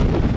you.